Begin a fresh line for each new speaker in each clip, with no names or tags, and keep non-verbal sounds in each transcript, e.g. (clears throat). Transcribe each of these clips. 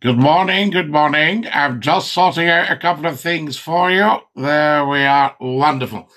Good morning, good morning. I'm just sorting out a couple of things for you. There we are. Wonderful.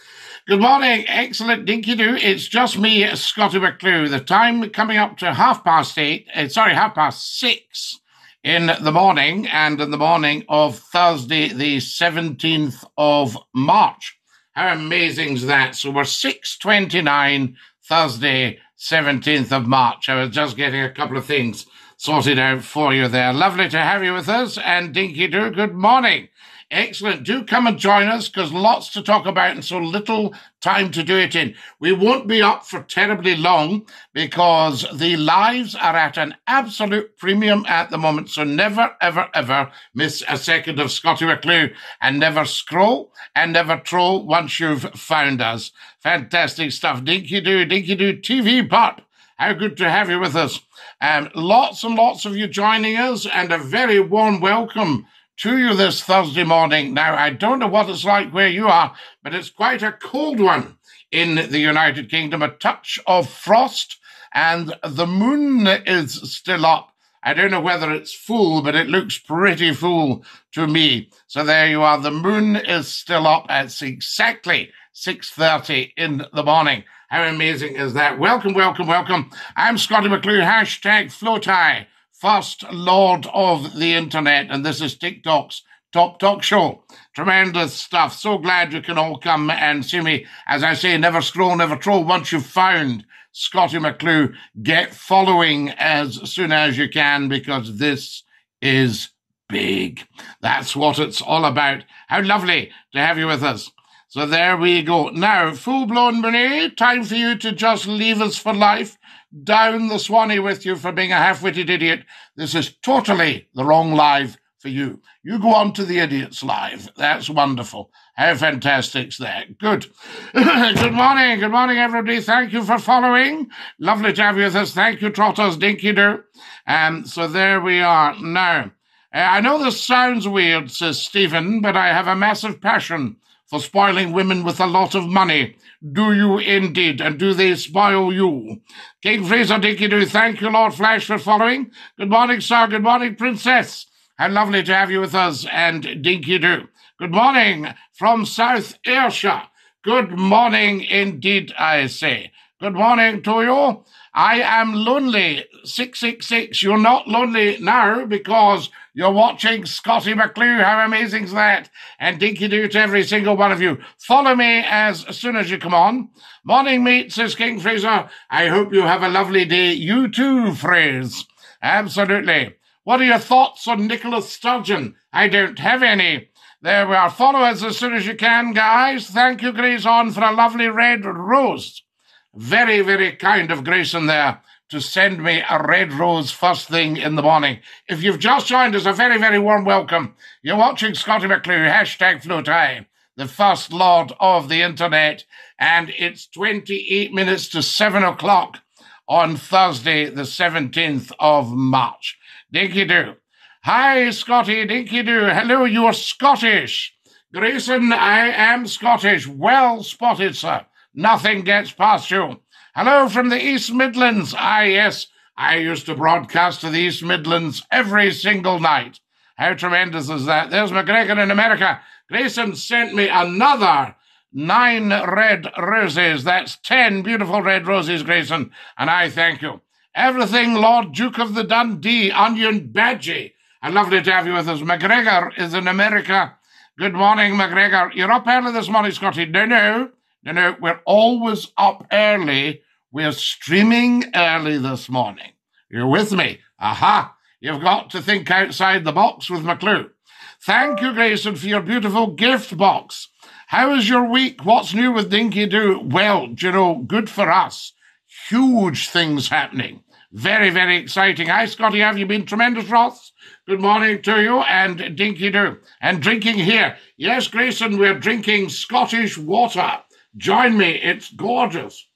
Good morning, excellent dinky do. It's just me, Scottie McClue. The time coming up to half past eight, uh, sorry, half past six in the morning, and in the morning of Thursday, the 17th of March. How amazing is that? So we're 6.29, Thursday, 17th of March. I was just getting a couple of things sorted out for you there. Lovely to have you with us. And Dinky Doo, good morning. Excellent. Do come and join us because lots to talk about and so little time to do it in. We won't be up for terribly long because the lives are at an absolute premium at the moment. So never, ever, ever miss a second of Scottie McClue and never scroll and never troll once you've found us. Fantastic stuff. Dinky Doo, Dinky Doo TV Pop. How good to have you with us. Um, lots and lots of you joining us, and a very warm welcome to you this Thursday morning. Now, I don't know what it's like where you are, but it's quite a cold one in the United Kingdom, a touch of frost, and the moon is still up. I don't know whether it's full, but it looks pretty full to me. So there you are. The moon is still up. It's exactly 6.30 in the morning. How amazing is that? Welcome, welcome, welcome. I'm Scottie McClue, hashtag FLOTI, first lord of the internet, and this is TikTok's Top Talk Show. Tremendous stuff. So glad you can all come and see me. As I say, never scroll, never troll. Once you've found Scottie McClue, get following as soon as you can because this is big. That's what it's all about. How lovely to have you with us. So there we go. Now, full blown Monet, time for you to just leave us for life. Down the Swanee with you for being a half witted idiot. This is totally the wrong live for you. You go on to the Idiots Live. That's wonderful. How fantastic's that? Good. (laughs) good morning. Good morning, everybody. Thank you for following. Lovely to have you with us. Thank you, Trotters Dinky Doo. Um, so there we are. Now, uh, I know this sounds weird, says Stephen, but I have a massive passion for spoiling women with a lot of money. Do you indeed? And do they spoil you? King Fraser Dinky do thank you, Lord Flash, for following. Good morning, sir. Good morning, Princess. How lovely to have you with us and Dinky do. Good morning from South Ayrshire. Good morning indeed, I say. Good morning to you. I am lonely. 666. You're not lonely now because you're watching Scottie McClue. How amazing is that? And dinky doo to every single one of you. Follow me as soon as you come on. Morning, mate, says King Fraser. I hope you have a lovely day. You too, Fraser. Absolutely. What are your thoughts on Nicola Sturgeon? I don't have any. There we are. Follow us as soon as you can, guys. Thank you, Grayson, for a lovely red rose. Very, very kind of Grayson there to send me a red rose first thing in the morning. If you've just joined us, a very, very warm welcome. You're watching Scottie McClue, hashtag FLOTI, the first lord of the internet, and it's 28 minutes to 7 o'clock on Thursday, the 17th of March. Dinky do. Hi, Scotty, dinky do. Hello, you're Scottish. Grayson, I am Scottish. Well spotted, sir. Nothing gets past you. Hello from the East Midlands. Ah, yes, I used to broadcast to the East Midlands every single night. How tremendous is that? There's McGregor in America. Grayson sent me another nine red roses. That's ten beautiful red roses, Grayson, and I thank you. Everything, Lord Duke of the Dundee, Onion Badgie. And lovely to have you with us. McGregor is in America. Good morning, McGregor. You're up early this morning, Scottie. No, no. You know, we're always up early. We're streaming early this morning. You're with me. Aha. You've got to think outside the box with McClue. Thank you, Grayson, for your beautiful gift box. How is your week? What's new with Dinky Doo? Well, you know, good for us. Huge things happening. Very, very exciting. Hi, Scotty. Have you been tremendous, Ross? Good morning to you and Dinky Doo. And drinking here. Yes, Grayson, we're drinking Scottish water. Join me. It's gorgeous.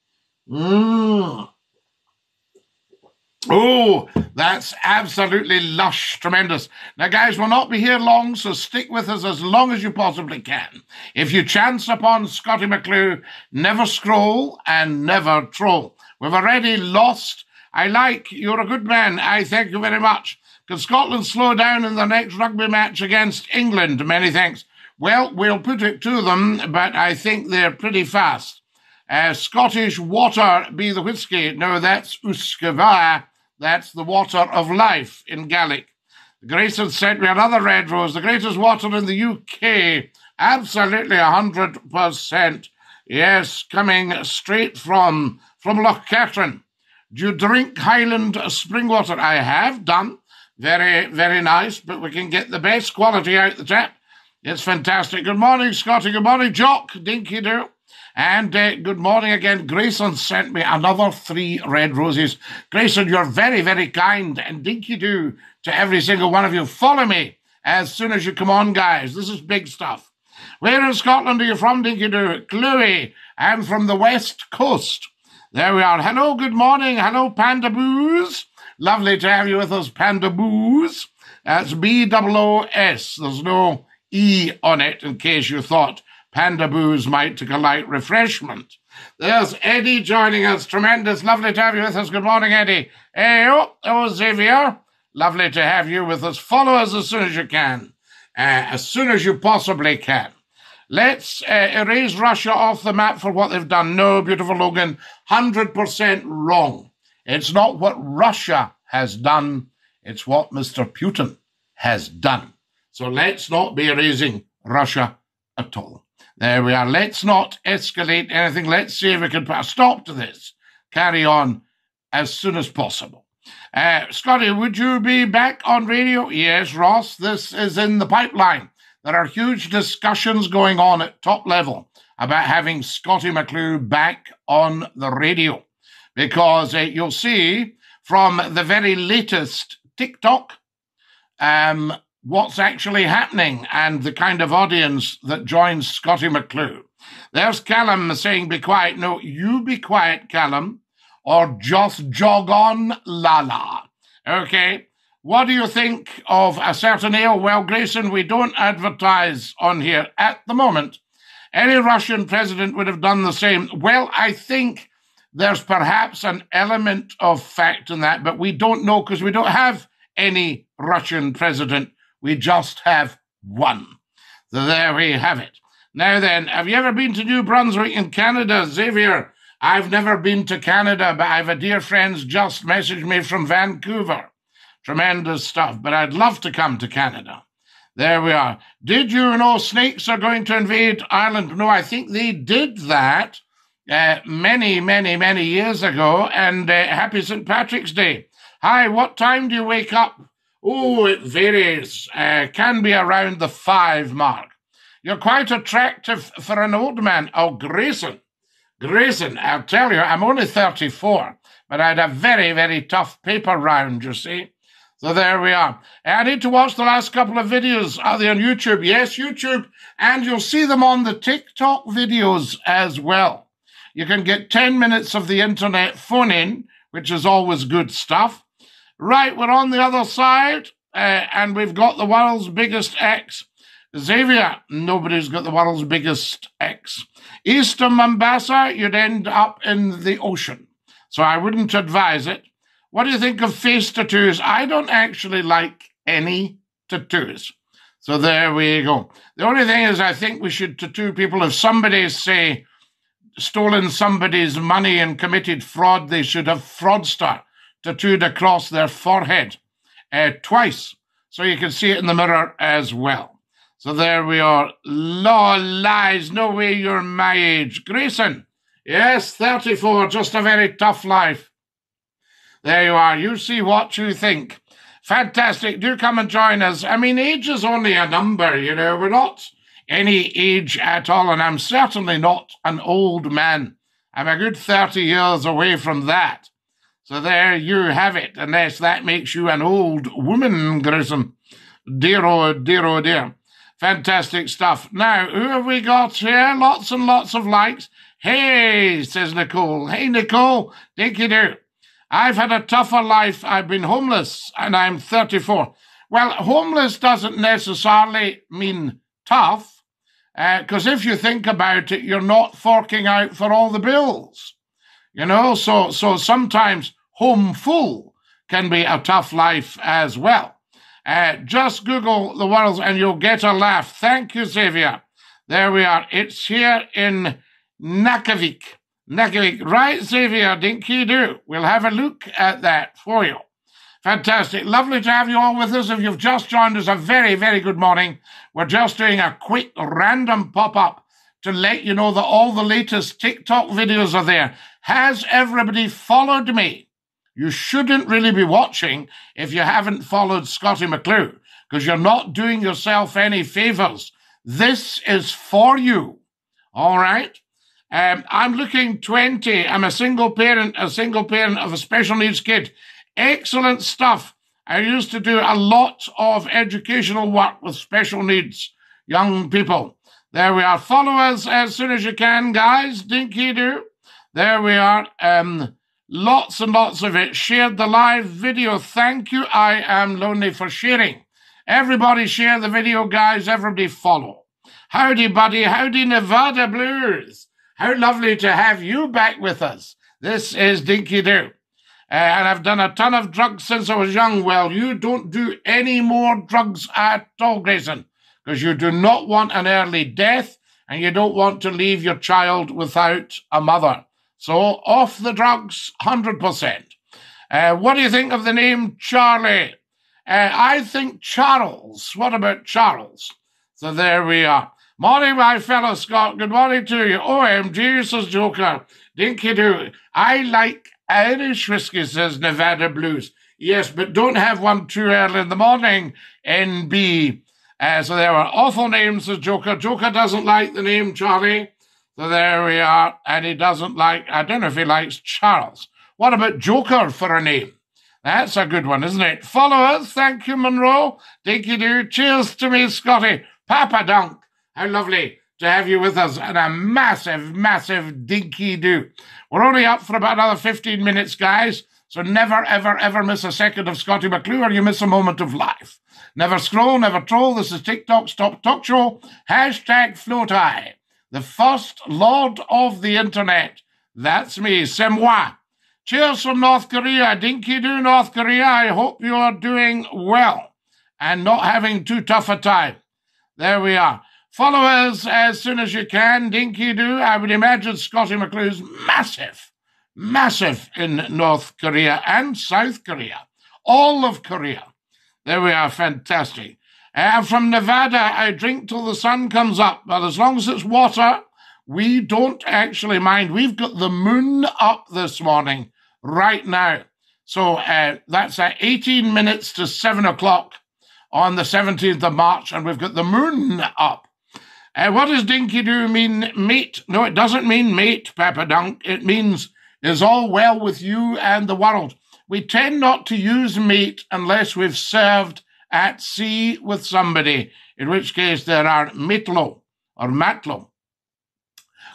Oh, that's absolutely lush, tremendous. Now, guys, we'll not be here long, so stick with us as long as you possibly can. If you chance upon Scottie McClue, never scroll and never troll. We've already lost. I like, you're a good man. I thank you very much. Can Scotland slow down in the next rugby match against England? Many thanks. Well, we'll put it to them, but I think they're pretty fast. Uh, Scottish water be the whisky. No, that's uisge beatha. That's the water of life in Gaelic. The Grayson sent me another red rose, the greatest water in the UK. Absolutely 100%. Yes, coming straight from, from Loch Katrine. Do you drink Highland spring water? I have done. Very, very nice, but we can get the best quality out the tap. It's fantastic. Good morning, Scotty. Good morning, Jock. Dinky do. And uh, good morning again. Grayson sent me another three red roses. Grayson, you're very, very kind and dinky do to every single one of you. Follow me as soon as you come on, guys. This is big stuff. Where in Scotland are you from, dinky do? Chloe. I'm from the west coast. There we are. Hello, good morning. Hello, Panda Boos. Lovely to have you with us, Panda Boos. That's B O O S. There's no E on it in case you thought Panda Boos might take a light refreshment. There's Eddie joining us. Tremendous. Lovely to have you with us. Good morning, Eddie. Hey, oh, oh Xavier. Lovely to have you with us. Follow us as soon as you can, uh, as soon as you possibly can. Let's uh, erase Russia off the map for what they've done. No, beautiful Logan, 100% wrong. It's not what Russia has done, it's what Mr. Putin has done. So let's not be raising Russia at all. There we are. Let's not escalate anything. Let's see if we can put a stop to this. Carry on as soon as possible. Uh, Scotty, would you be back on radio? Yes, Ross, this is in the pipeline. There are huge discussions going on at top level about having Scottie McClue back on the radio because uh, you'll see from the very latest TikTok um, what's actually happening and the kind of audience that joins Scottie McClue. There's Callum saying, Be quiet. No, you be quiet, Callum, or just jog on, Lala. Okay. What do you think of a certain ale? Well, Grayson, we don't advertise on here at the moment. Any Russian president would have done the same. Well, I think there's perhaps an element of fact in that, but we don't know because we don't have any Russian president we just have one. So there we have it. Now then, have you ever been to New Brunswick in Canada, Xavier? I've never been to Canada, but I've a dear friend's just messaged me from Vancouver. Tremendous stuff, but I'd love to come to Canada. There we are. Did you know snakes are going to invade Ireland? No, I think they did that uh, many, many, many years ago. And uh, happy St. Patrick's Day. Hi, what time do you wake up? Oh, it varies. Uh, can be around the five mark. You're quite attractive for an old man. Oh, Grayson. Grayson, I'll tell you, I'm only 34, but I had a very, very tough paper round, you see. So there we are. I need to watch the last couple of videos. Are they on YouTube? Yes, YouTube. And you'll see them on the TikTok videos as well. You can get 10 minutes of the internet phone in, which is always good stuff. Right, we're on the other side, uh, and we've got the world's biggest X. Xavier, nobody's got the world's biggest X. East of Mombasa, you'd end up in the ocean. So I wouldn't advise it. What do you think of face tattoos? I don't actually like any tattoos. So there we go. The only thing is, I think we should tattoo people if somebody, say, stolen somebody's money and committed fraud, they should have fraudster tattooed across their forehead uh, twice, so you can see it in the mirror as well. So there we are. Law lies, no way you're my age. Grayson, yes, 34, just a very tough life. There you are. You see what you think. Fantastic. Do come and join us. I mean, age is only a number, you know. We're not any age at all, and I'm certainly not an old man. I'm a good 30 years away from that. So there you have it, unless that makes you an old woman, Grissom. Dear oh, dear oh, dear. Fantastic stuff. Now, who have we got here? Lots and lots of likes. Hey, says Nicole. Hey, Nicole. Thank you, dear. I've had a tougher life. I've been homeless and I'm 34. Well, homeless doesn't necessarily mean tough, because uh, if you think about it, you're not forking out for all the bills. You know, so so sometimes home full can be a tough life as well. Uh, just Google the world and you'll get a laugh. Thank you, Xavier. There we are. It's here in Nakavik. Nakavik. Right, Xavier, dinky do. We'll have a look at that for you. Fantastic. Lovely to have you all with us. If you've just joined us, a very, very good morning. We're just doing a quick random pop up to let you know that all the latest TikTok videos are there. Has everybody followed me? You shouldn't really be watching if you haven't followed Scottie McClue because you're not doing yourself any favors. This is for you. All right. Um, I'm looking 20. I'm a single parent, a single parent of a special needs kid. Excellent stuff. I used to do a lot of educational work with special needs young people. There we are. Follow us as soon as you can, guys. Dinky do. There we are. Um, lots and lots of it. Shared the live video. Thank you. I am lonely for sharing. Everybody share the video, guys. Everybody follow. Howdy, buddy. Howdy, Nevada Blues. How lovely to have you back with us. This is Dinky Doo. Uh, and I've done a ton of drugs since I was young. Well, you don't do any more drugs at all, Grayson, because you do not want an early death and you don't want to leave your child without a mother. So off the drugs, 100%. Uh, what do you think of the name Charlie? Uh, I think Charles. What about Charles? So there we are. Morning, my fellow Scott. Good morning to you. OMG, says Joker. Dinky do. I like Irish whiskey, says Nevada Blues. Yes, but don't have one too early in the morning, NB. Uh, so there are awful names, says Joker. Joker doesn't like the name Charlie. So there we are. And he doesn't like, I don't know if he likes Charles. What about Joker for a name? That's a good one, isn't it? Follow us. Thank you, Monroe. Dinky do. Cheers to me, Scotty. Papa Dunk. How lovely to have you with us and a massive, massive dinky do. We're only up for about another 15 minutes, guys. So never, ever, ever miss a second of Scottie McClue. you miss a moment of life. Never scroll, never troll. This is TikTok's top talk show. Hashtag FLOTI. The first lord of the internet. That's me. C'est moi. Cheers from North Korea. Dinky do, North Korea. I hope you are doing well and not having too tough a time. There we are. Follow us as soon as you can. Dinky do. I would imagine Scottie McClue's massive, massive in North Korea and South Korea. All of Korea. There we are. Fantastic. Uh, from Nevada, I drink till the sun comes up, but as long as it's water, we don't actually mind. We've got the moon up this morning, right now. So uh, that's at 18 minutes to 7 o'clock on the 17th of March, and we've got the moon up. Uh, what does dinky do mean, mate? No, it doesn't mean mate, Papa Dunk. It means is all well with you and the world. We tend not to use mate unless we've served at sea with somebody, in which case there are mitlo or matlo.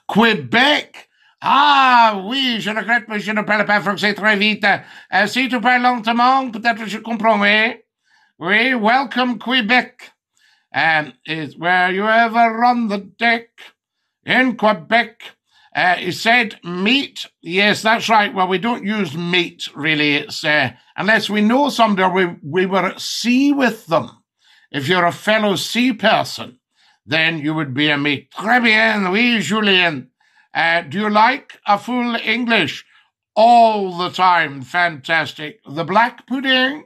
Quebec. Ah oui, je regrette, mais je ne parle pas français très vite. Uh, si tu parles lentement, peut-être je comprends, eh? Oui, welcome Quebec and is where you ever run the deck in Quebec. Uh, he said meat. Yes, that's right. Well, we don't use meat really. It's uh, unless we know somebody we, we were at sea with them. If you're a fellow sea person, then you would be a meat. Très bien, oui, Julien. Uh, do you like a full English? All the time. Fantastic. The black pudding.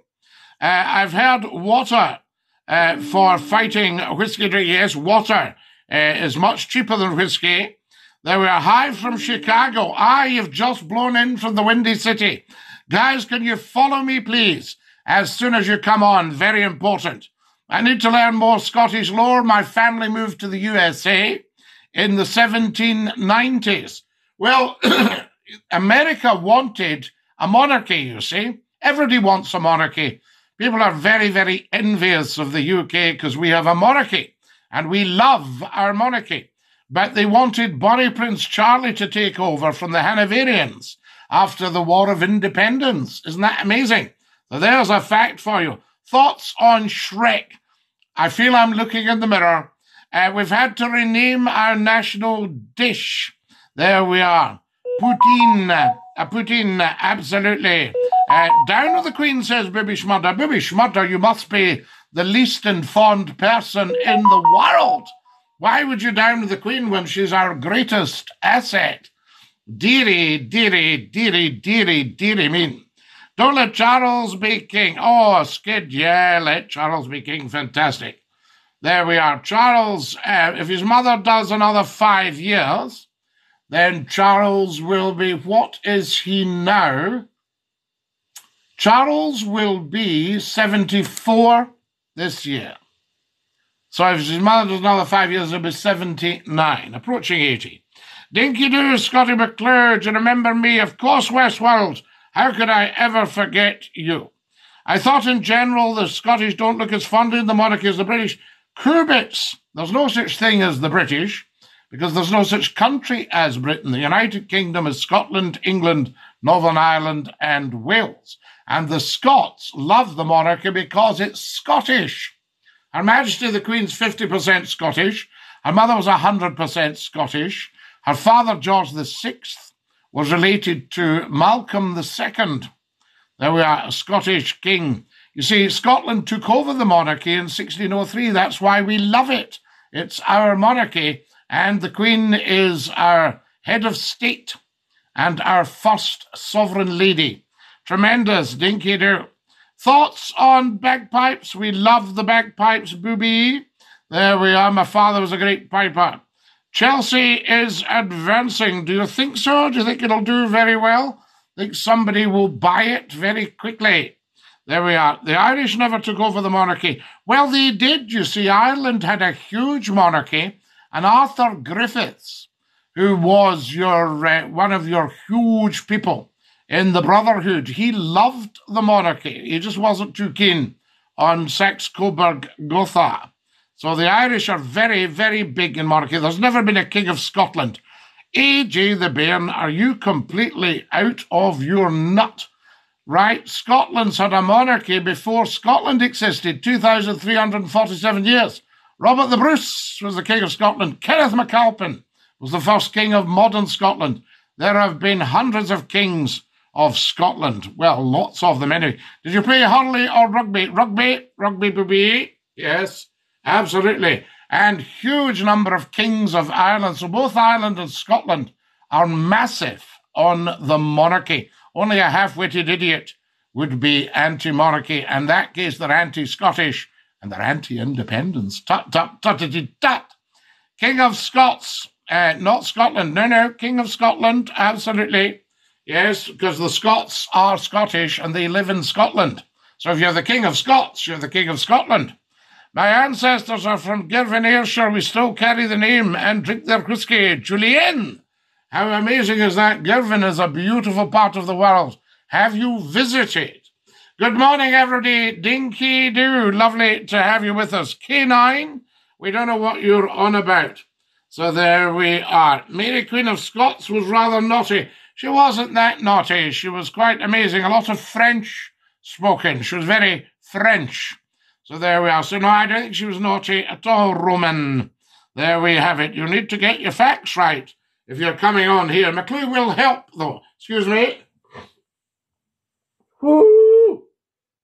Uh, I've heard water uh, for fighting whiskey drink. Yes, water uh, is much cheaper than whiskey. There we are, hi from Chicago. I have just blown in from the Windy City. Guys, can you follow me, please? As soon as you come on, very important. I need to learn more Scottish lore. My family moved to the USA in the 1790s. Well, (clears throat) America wanted a monarchy, you see. Everybody wants a monarchy. People are very, very envious of the UK because we have a monarchy and we love our monarchy. But they wanted Bonnie Prince Charlie to take over from the Hanoverians after the War of Independence. Isn't that amazing? So there's a fact for you. Thoughts on Shrek? I feel I'm looking in the mirror. Uh, we've had to rename our national dish. There we are. Poutine. A poutine, absolutely. Uh, down with the Queen, says Bibi Schmutter. Bibi Schmutter, you must be the least informed person in the world. Why would you down the Queen when she's our greatest asset? Deary, deary, deary, deary, deary mean. Don't let Charles be king. Oh, skid, yeah, let Charles be king. Fantastic. There we are. Charles, uh, if his mother does another five years, then Charles will be, what is he now? Charles will be 74 this year. So if his mother does another five years, he'll be 79, approaching 80. Dinky Doo, Scottie McClue, do you remember me? Of course, Westworld. How could I ever forget you? I thought in general the Scottish don't look as fondly in the monarchy as the British. Curbits. There's no such thing as the British because there's no such country as Britain. The United Kingdom is Scotland, England, Northern Ireland, and Wales. And the Scots love the monarchy because it's Scottish. Her Majesty the Queen's 50% Scottish. Her mother was 100% Scottish. Her father, George VI, was related to Malcolm II. There we are, a Scottish king. You see, Scotland took over the monarchy in 1603. That's why we love it. It's our monarchy, and the Queen is our head of state and our first sovereign lady. Tremendous, dinky do. Thoughts on bagpipes? We love the bagpipes, booby. There we are. My father was a great piper. Chelsea is advancing. Do you think so? Do you think it'll do very well? Think somebody will buy it very quickly. There we are. The Irish never took over the monarchy. Well, they did. You see, Ireland had a huge monarchy, and Arthur Griffiths, who was your uh, one of your huge people in the Brotherhood, he loved the monarchy. He just wasn't too keen on Saxe Coburg Gotha. So the Irish are very, very big in monarchy. There's never been a king of Scotland. AJ the Bairn, are you completely out of your nut? Right, Scotland's had a monarchy before Scotland existed, 2,347 years. Robert the Bruce was the king of Scotland. Kenneth MacAlpin was the first king of modern Scotland. There have been hundreds of kings of Scotland. Well, lots of them anyway. Did you play hurley or rugby? Rugby? Rugby, baby? Yes. Absolutely. And huge number of kings of Ireland. So both Ireland and Scotland are massive on the monarchy. Only a half-witted idiot would be anti-monarchy. In that case, they're anti-Scottish and they're anti-independence. Tut, tut, tut, tut, tut. King of Scots, uh, not Scotland. No, no, King of Scotland, absolutely. Yes, because the Scots are Scottish and they live in Scotland. So if you're the King of Scots, you're the King of Scotland. My ancestors are from Girvan, Ayrshire. We still carry the name and drink their whiskey. Julienne! How amazing is that? Girvan is a beautiful part of the world. Have you visited? Good morning, everybody. Dinky Doo. Lovely to have you with us. K9, we don't know what you're on about. So there we are. Mary Queen of Scots was rather naughty. She wasn't that naughty. She was quite amazing. A lot of French spoken. She was very French. So there we are. So no, I don't think she was naughty at all, Roman. There we have it. You need to get your facts right if you're coming on here. McClue will help, though. Excuse me. Woo!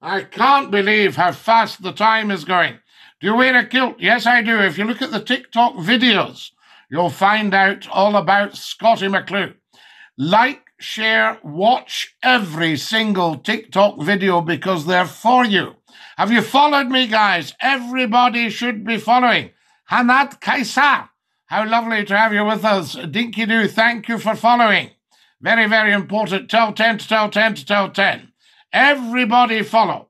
I can't believe how fast the time is going. Do you wear a kilt? Yes, I do. If you look at the TikTok videos, you'll find out all about Scottie McClue. Like, share, watch every single TikTok video because they're for you. Have you followed me, guys? Everybody should be following. Hanat Kaisa. How lovely to have you with us. Dinky Doo, thank you for following. Very, very important. Tell 10 to tell 10 to tell 10. Everybody follow.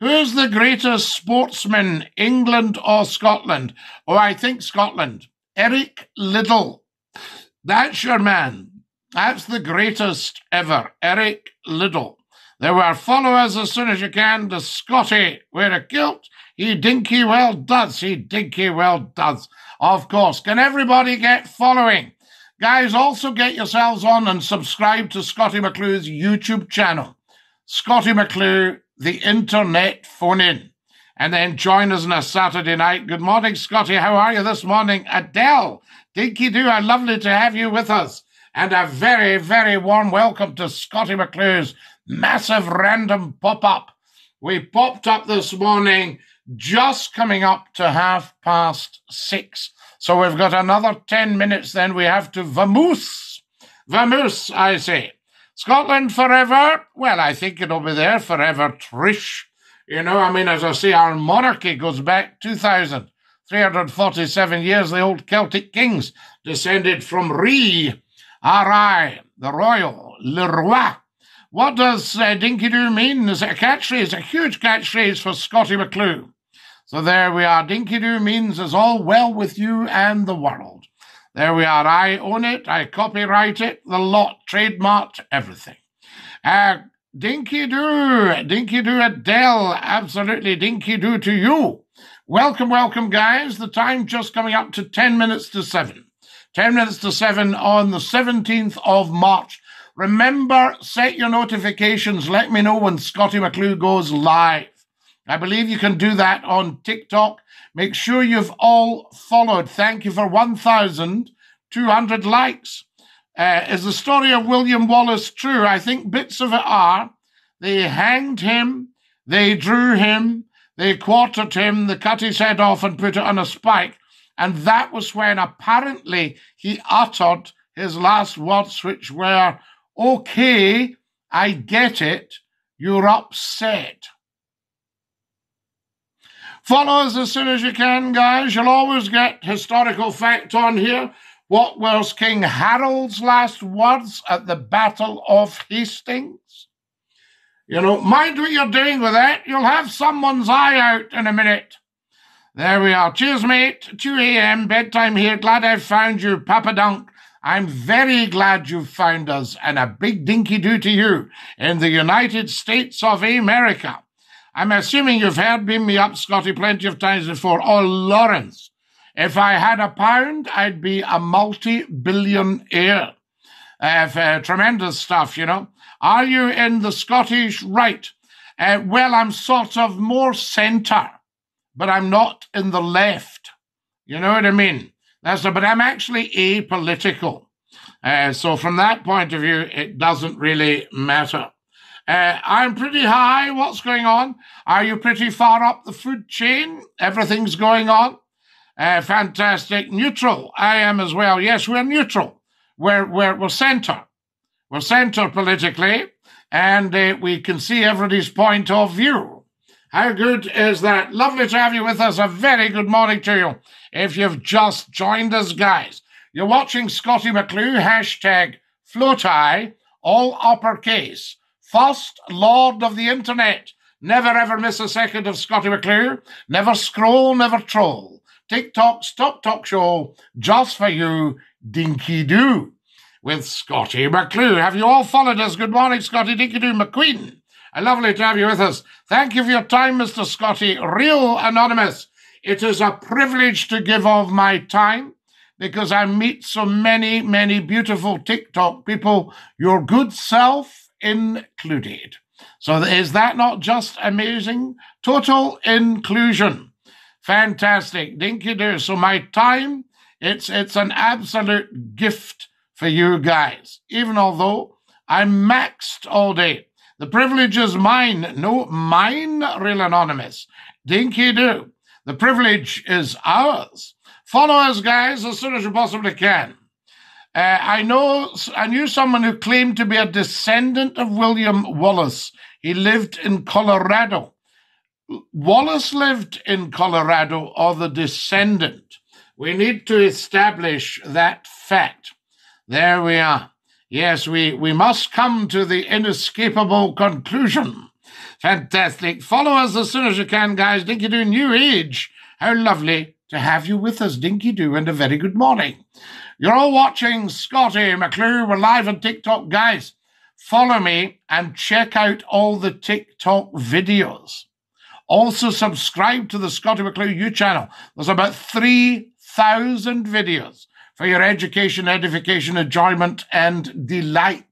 Who's the greatest sportsman, England or Scotland? Oh, I think Scotland. Eric Liddell. That's your man. That's the greatest ever. Eric Liddell. There were followers as soon as you can. The Scotty wear a kilt. He dinky well does. He dinky well does. Of course. Can everybody get following? Guys, also get yourselves on and subscribe to Scottie McClue's YouTube channel. Scottie McClue, the internet phone in. And then join us on a Saturday night. Good morning, Scotty. How are you this morning? Adele, Dinky Doo, how lovely to have you with us. And a very, very warm welcome to Scottie McClue's massive random pop up. We popped up this morning just coming up to half past six. So we've got another 10 minutes, then we have to vamoose. Vamoose, I say. Scotland forever? Well, I think it'll be there forever, Trish. You know, I mean, as I say, our monarchy goes back 2,347 years. The old Celtic kings descended from Ree, R.I., the royal, Le Roi. What does uh, Dinky Doo mean? Is it a catchphrase? A huge catchphrase for Scottie McClue. So there we are. Dinky Doo means is all well with you and the world. There we are. I own it. I copyright it. The lot, trademarked, everything. Uh, Dinky Doo, Dinky Doo Adele, absolutely Dinky Doo to you. Welcome, welcome, guys. The time just coming up to 10 minutes to 7. 10 minutes to 7 on the 17th of March. Remember, set your notifications. Let me know when Scottie McClue goes live. I believe you can do that on TikTok. Make sure you've all followed. Thank you for 1,200 likes. Uh, is the story of William Wallace true? I think bits of it are. They hanged him, they drew him, they quartered him, they cut his head off and put it on a spike. And that was when apparently he uttered his last words, which were, Okay, I get it, you're upset. Follow us as soon as you can, guys. You'll always get historical fact on here. What was King Harold's last words at the Battle of Hastings? You know, mind what you're doing with that. You'll have someone's eye out in a minute. There we are. Cheers, mate. 2 a.m. bedtime here. Glad I've found you, Papa Dunk. I'm very glad you've found us, and a big dinky do to you in the United States of America. I'm assuming you've heard Beam Me Up, Scotty, plenty of times before. Oh, Lawrence. If I had a pound, I'd be a multi billionaire. Uh, uh, tremendous stuff, you know. Are you in the Scottish right? Uh, well, I'm sort of more centre, but I'm not in the left. You know what I mean? That's a, but I'm actually apolitical. Uh, so from that point of view, it doesn't really matter. Uh, I'm pretty high. What's going on? Are you pretty far up the food chain? Everything's going on. Uh, fantastic. Neutral. I am as well. Yes, we're neutral. We're, we're, we're center. We're center politically, and uh, we can see everybody's point of view. How good is that? Lovely to have you with us. A very good morning to you. If you've just joined us, guys, you're watching Scottie McClue, hashtag FLOTI, all uppercase. First Lord of the Internet. Never ever miss a second of Scottie McClue. Never scroll, never troll. TikTok's Top Talk Show just for you, Dinky Doo, with Scottie McClue. Have you all followed us? Good morning, Scotty Dinky Doo McQueen. Lovely to have you with us. Thank you for your time, Mr. Scotty. Real Anonymous. It is a privilege to give of my time because I meet so many, many beautiful TikTok people, your good self included. So is that not just amazing? Total inclusion. Fantastic. Dinky do. So my time, it's it's an absolute gift for you guys. Even although I'm maxed all day. The privilege is mine. No, mine, real anonymous. Dinky do. The privilege is ours. Follow us, guys, as soon as you possibly can. Uh, I know, I knew someone who claimed to be a descendant of William Wallace. He lived in Colorado. Wallace lived in Colorado or the descendant. We need to establish that fact. There we are. Yes, we, we must come to the inescapable conclusion. Fantastic. Follow us as soon as you can, guys. Dinky Doo New Age. How lovely to have you with us, Dinky Doo, and a very good morning. You're all watching Scottie McClue. We're live on TikTok, guys. Follow me and check out all the TikTok videos. Also, subscribe to the Scottie McClue U channel. There's about 3,000 videos for your education, edification, enjoyment, and delight.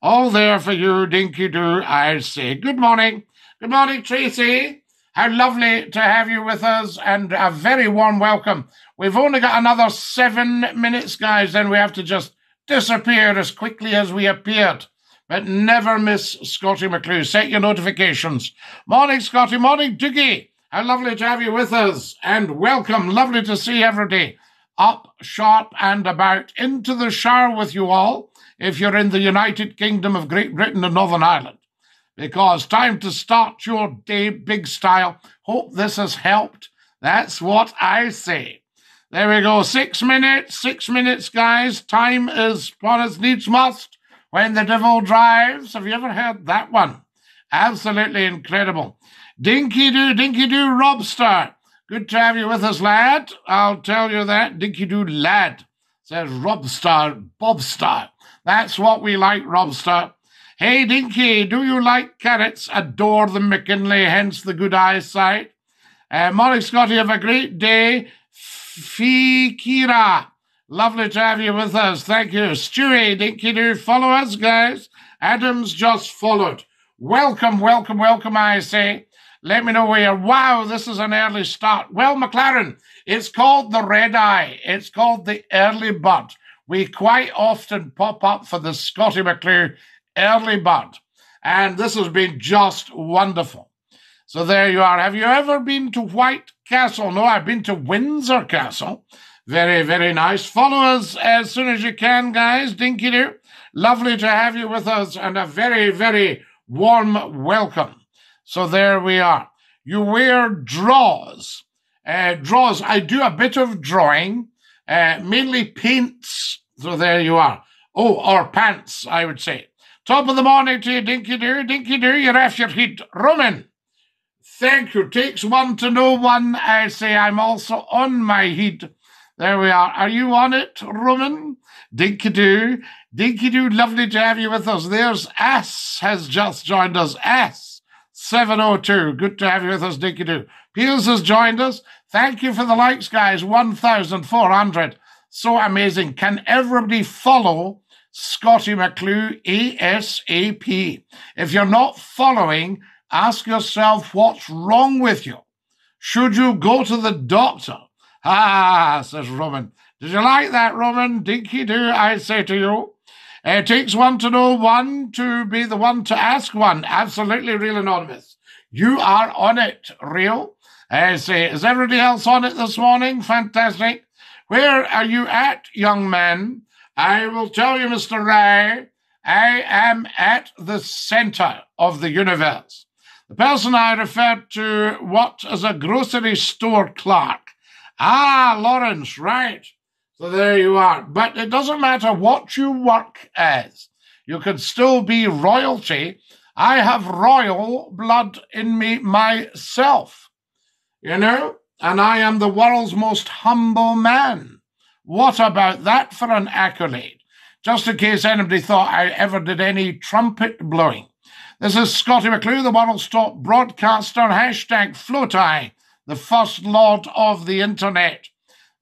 All there for you, Dinky Doo, I say. Good morning. Good morning, Tracy. How lovely to have you with us, and a very warm welcome. We've only got another seven minutes, guys, then we have to just disappear as quickly as we appeared. But never miss Scottie McClue. Set your notifications. Morning, Scotty. Morning, Doogie. How lovely to have you with us. And welcome. Lovely to see everybody up, sharp, and about into the shower with you all if you're in the United Kingdom of Great Britain and Northern Ireland. Because time to start your day big style. Hope this has helped. That's what I say. There we go. Six minutes, six minutes, guys. Time is what as needs must when the devil drives. Have you ever heard that one? Absolutely incredible. Dinky Doo, Dinky Doo, Robster. Good to have you with us, lad. I'll tell you that. Dinky Doo, lad. Says Robster, Bobster. That's what we like, Robster. Hey, Dinky, do you like carrots? Adore them, McKinley, hence the good eyesight. Uh, Molly Scotty, have a great day. Fikira. Lovely to have you with us. Thank you. Stewie, dinky do follow us, guys. Adams just followed. Welcome, welcome, welcome, I say. Let me know where you're. Wow, this is an early start. Well, McLaren, it's called the red eye. It's called the early bud. We quite often pop up for the Scottie McClue early bud. And this has been just wonderful. So there you are. Have you ever been to White Castle? No, I've been to Windsor Castle. Very, very nice. Follow us as soon as you can, guys. Dinky doo. Lovely to have you with us and a very, very warm welcome. So there we are. You wear draws. Uh, draws. I do a bit of drawing, uh, mainly paints. So there you are. Oh, or pants, I would say. Top of the morning to you, Dinky Doo. Dinky Doo, you're off your heat. Roman. Thank you. Takes one to know one. I say I'm also on my heat. There we are. Are you on it, Roman? Dinky doo. Dinky doo. Lovely to have you with us. There's Ass has just joined us. Ass 702. Good to have you with us, Dinky doo. Peels has joined us. Thank you for the likes, guys. 1,400. So amazing. Can everybody follow Scottie McClue ASAP? If you're not following, Ask yourself what's wrong with you. Should you go to the doctor? Ah, says Roman. Did you like that, Roman? Dinky do, I say to you. It takes one to know one to be the one to ask one. Absolutely real anonymous. You are on it, real. I say, is everybody else on it this morning? Fantastic. Where are you at, young man? I will tell you, Mr. Ray, I am at the center of the universe. The person I referred to worked as a grocery store clerk. Ah, Lawrence, right. So there you are. But it doesn't matter what you work as. You can still be royalty. I have royal blood in me myself. You know? And I am the world's most humble man. What about that for an accolade? Just in case anybody thought I ever did any trumpet blowing. This is Scottie McClue, the world's top broadcaster, hashtag FLOTI, the first lord of the internet.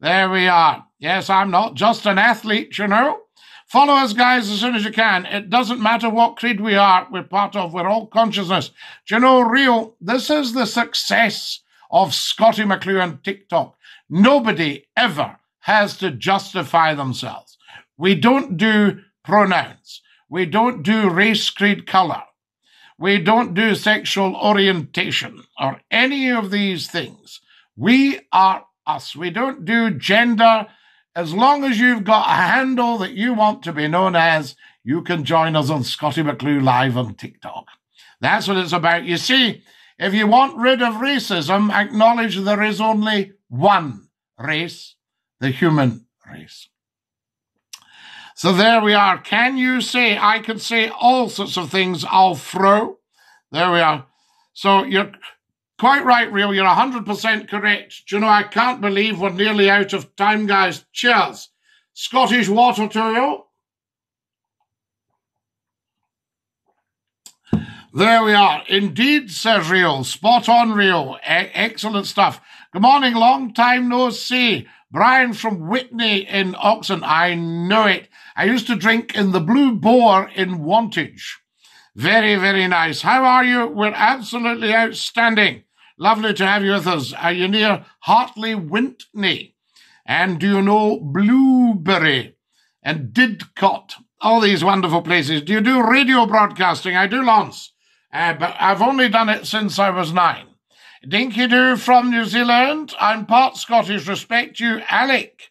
There we are. Yes, I'm not just an athlete, you know. Follow us, guys, as soon as you can. It doesn't matter what creed we are, we're part of, we're all consciousness. Do you know, real, this is the success of Scottie McClue on TikTok. Nobody ever has to justify themselves. We don't do pronouns. We don't do race, creed, color. We don't do sexual orientation or any of these things. We are us. We don't do gender. As long as you've got a handle that you want to be known as, you can join us on Scottie McClue Live on TikTok. That's what it's about. You see, if you want rid of racism, acknowledge there is only one race, the human race. So there we are. Can you say, I can say all sorts of things, I'll throw. There we are. So you're quite right, Real. You're 100% correct. Do you know, I can't believe we're nearly out of time, guys. Cheers. Scottish water to you. There we are. Indeed, says Real. Spot on, Real. E- excellent stuff. Good morning. Long time no see. Brian from Witney in Oxon. I know it. I used to drink in the Blue Boar in Wantage. Very, very nice. How are you? We're absolutely outstanding. Lovely to have you with us. Are you near Hartley Wintney? And do you know Blewbury? and Didcot, all these wonderful places. Do you do radio broadcasting? I do, Lance, uh, but I've only done it since I was nine. Dinky Doo from New Zealand. I'm part Scottish. Respect you, Alec.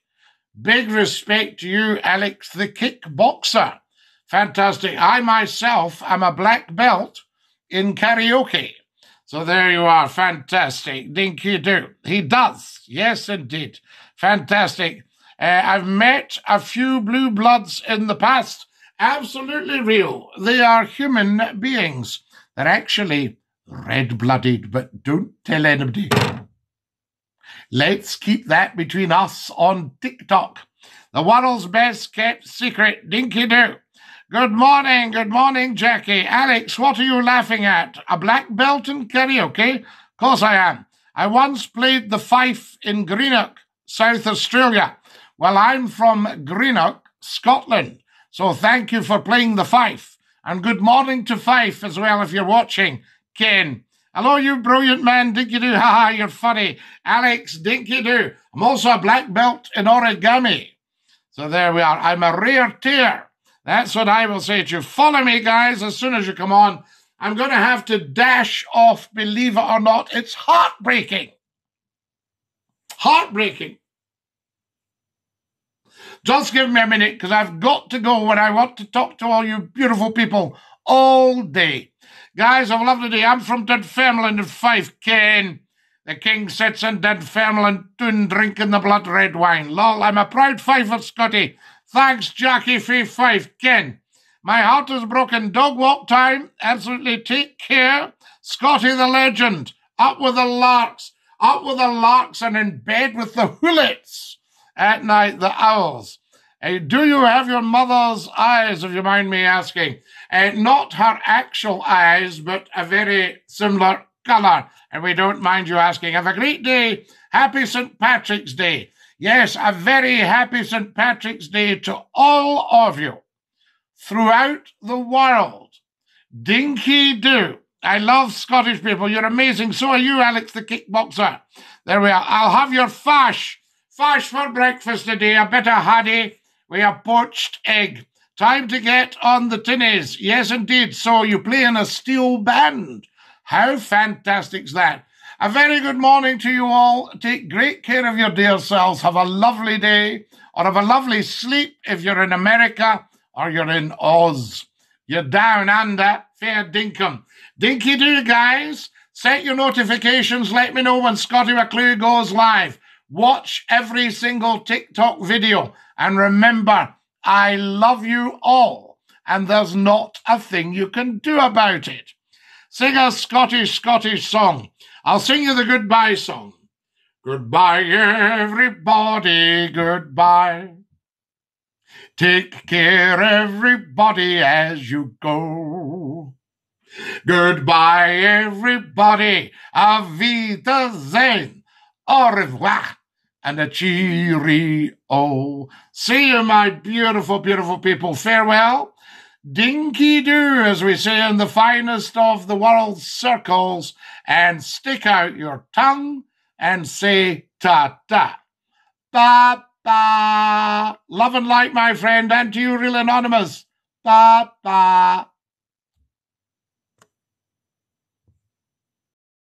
Big respect to you, Alex the kickboxer. Fantastic. I myself am a black belt in karaoke. So there you are. Fantastic. Dinky Doo. He does. Yes, indeed. Fantastic. Uh, I've met a few blue bloods in the past. Absolutely real. They are human beings. They're actually red blooded, but don't tell anybody. Let's keep that between us on TikTok. The world's best kept secret, Dinky Doo. Good morning, good morning, Jackie. Alex, what are you laughing at? A black belt in karaoke? Of course I am. I once played the fife in Greenock, South Australia. Well, I'm from Greenock, Scotland. So thank you for playing the fife. And good morning to Fife as well if you're watching. Ken. Hello, you brilliant man. Dinky Doo. (laughs) ha! you're funny. Alex, Dinky Doo. I'm also a black belt in origami. So there we are. I'm a rare tear. That's what I will say to you. Follow me, guys, as soon as you come on. I'm going to have to dash off, believe it or not. It's heartbreaking. Heartbreaking. Just give me a minute because I've got to go when I want to talk to all you beautiful people all day. Guys, have a lovely day. I'm from Dunfermline in Fife, Ken. The king sits in Dunfermline, doon drinking the blood red wine. Lol, I'm a proud Fifer Scottie. Thanks, Jackie Fee Fife, Ken. My heart is broken. Dog walk time. Absolutely take care. Scottie the legend. Up with the larks. Up with the larks and in bed with the hoolits. At night, the owls. Uh, do you have your mother's eyes, if you mind me asking? Uh, not her actual eyes, but a very similar colour. And we don't mind you asking. Have a great day. Happy St. Patrick's Day. Yes, a very happy St. Patrick's Day to all of you throughout the world. Dinky Doo. I love Scottish people. You're amazing. So are you, Alex the kickboxer. There we are. I'll have your fash. Fash for breakfast today. A bit of honey with a poached egg. Time to get on the tinnies. Yes, indeed. So you play in a steel band. How fantastic's that? A very good morning to you all. Take great care of your dear selves. Have a lovely day or have a lovely sleep if you're in America or you're in Oz. You're down under fair dinkum. Dinky do, guys. Set your notifications. Let me know when Scottie McClue goes live. Watch every single TikTok video. And remember, I love you all, and there's not a thing you can do about it. Sing a Scottish, Scottish song. I'll sing you the goodbye song. Goodbye, everybody, goodbye. Take care, everybody, as you go. Goodbye, everybody. Auf Wiedersehen. Au revoir and a cheery oh. See you, my beautiful, beautiful people. Farewell. Dinky do, as we say in the finest of the world's circles, and stick out your tongue and say ta ta. Ba ba. Love and light, my friend, and to you, real anonymous. Ba ba.